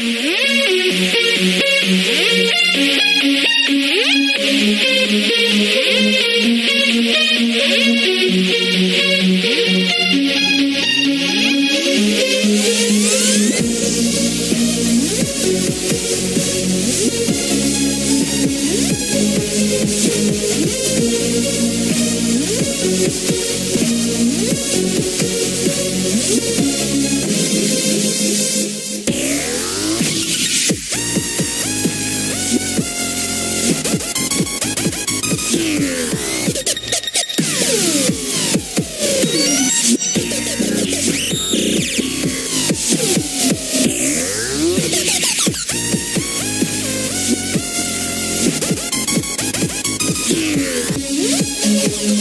mm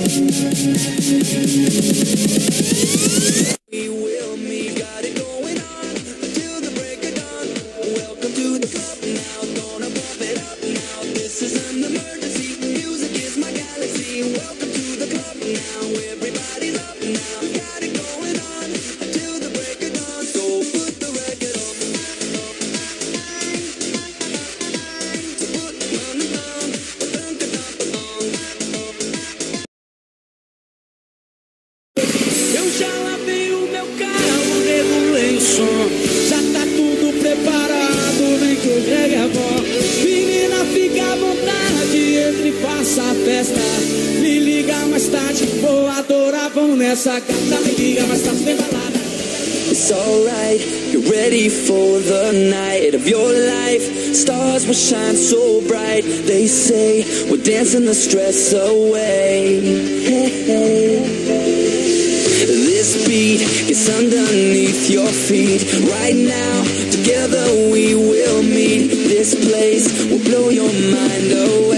Thank you. liga balada. It's alright, you're ready for the night of your life. Stars will shine so bright, they say we're dancing the stress away. Hey, hey. This beat gets underneath your feet right now. Together we will meet. This place will blow your mind away.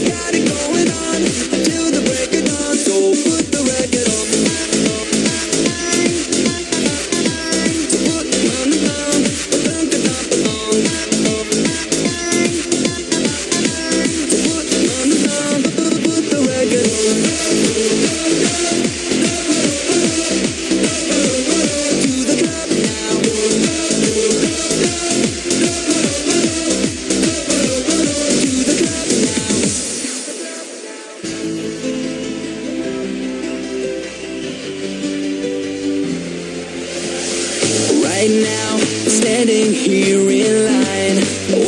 right now, standing here in line.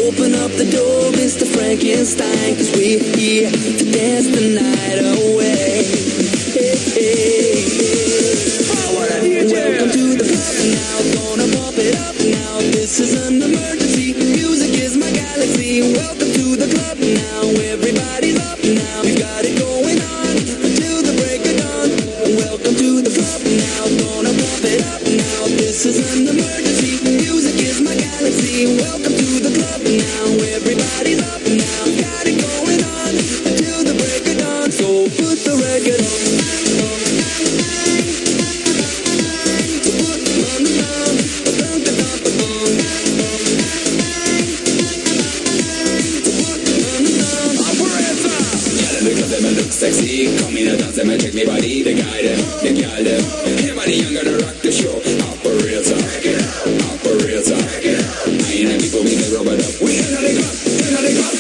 Open up the door, Mr. Frankenstein, cause we're here to dance the night away. sexy. Come in and dance and check me body, the guy them, the girl them. Everybody young gonna rock the show. Operator, operator. I ain't a for we can rub it up. We ain't nothing up, ain't nothing up.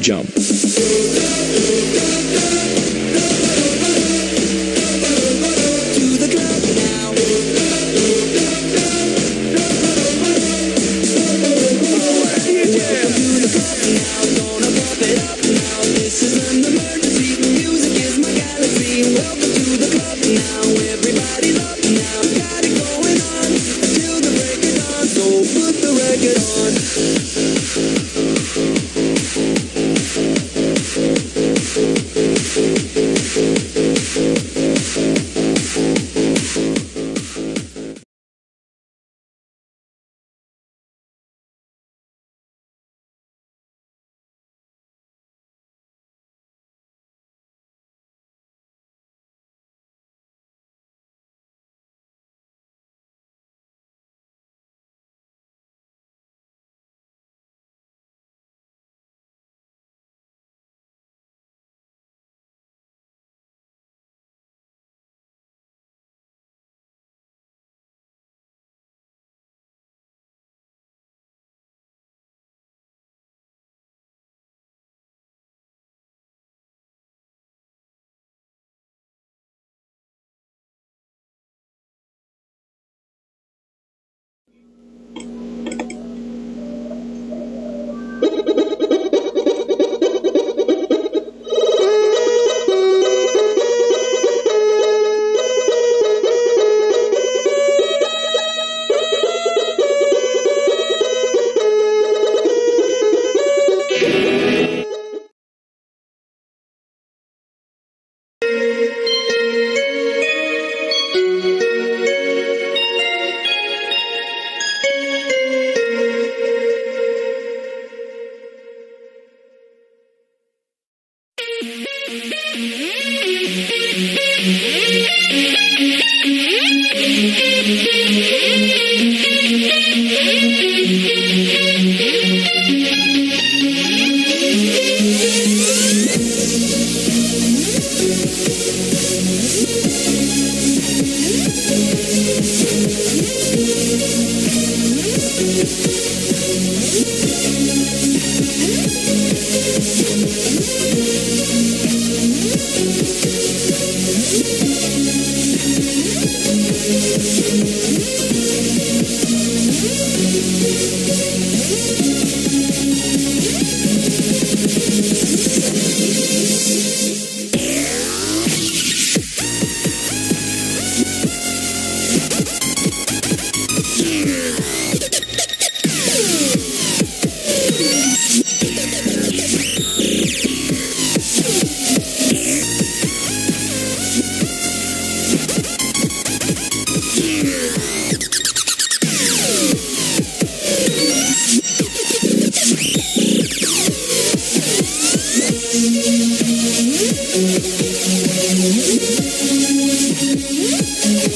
Jump. you.